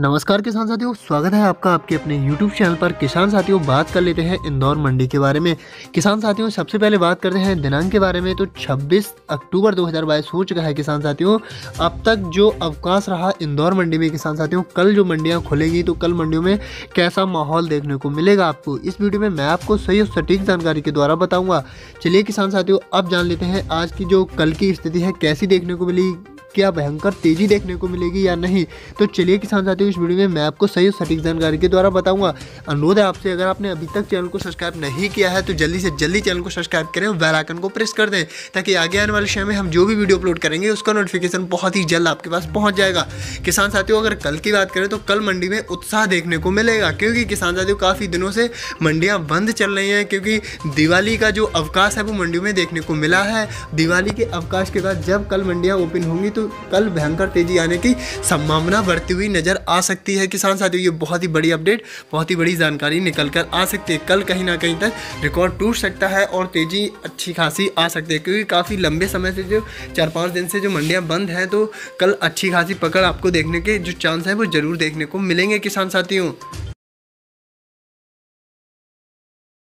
नमस्कार किसान साथियों, स्वागत है आपका आपके अपने YouTube चैनल पर। किसान साथियों, बात कर लेते हैं इंदौर मंडी के बारे में। किसान साथियों, सबसे पहले बात करते हैं दिनांक के बारे में। तो 26 अक्टूबर 2022 हो चुका है किसान साथियों। अब तक जो अवकाश रहा इंदौर मंडी में किसान साथियों, कल जो मंडियाँ खुलेंगी तो कल मंडियों में कैसा माहौल देखने को मिलेगा आपको, इस वीडियो में मैं आपको सही और सटीक जानकारी के द्वारा बताऊँगा। चलिए किसान साथियों, अब जान लेते हैं आज की जो कल की स्थिति है, कैसी देखने को मिली क्या भयंकर तेज़ी देखने को मिलेगी या नहीं? तो चलिए किसान साथियों, इस वीडियो में मैं आपको सही और सटीक जानकारी के द्वारा बताऊँगा। अनुरोध है आपसे, अगर आपने अभी तक चैनल को सब्सक्राइब नहीं किया है तो जल्दी से जल्दी चैनल को सब्सक्राइब करें और बेल आइकन को प्रेस कर दें, ताकि आगे आने वाले समय में हम जो भी वीडियो अपलोड करेंगे, उसका नोटिफिकेशन बहुत ही जल्द आपके पास पहुँच जाएगा। किसान साथियों, अगर कल की बात करें तो कल मंडी में उत्साह देखने को मिलेगा, क्योंकि किसान साथियों, काफ़ी दिनों से मंडियाँ बंद चल रही हैं, क्योंकि दिवाली का जो अवकाश है, वो मंडियों में देखने को मिला है। दिवाली के अवकाश के बाद जब कल मंडियाँ ओपन होंगी तो कल भयंकर तेज़ी आने की संभावना बढ़ती हुई नज़र आ सकती है। किसान साथियों, ये बहुत ही बड़ी अपडेट बहुत ही बड़ी जानकारी निकल कर आ सकती है। कल कहीं ना कहीं तक रिकॉर्ड टूट सकता है और तेज़ी अच्छी खासी आ सकती है, क्योंकि काफ़ी लंबे समय से जो चार पाँच दिन से जो मंडियाँ बंद हैं तो कल अच्छी खासी पकड़ आपको देखने के जो चांस है, वो ज़रूर देखने को मिलेंगे। किसान साथियों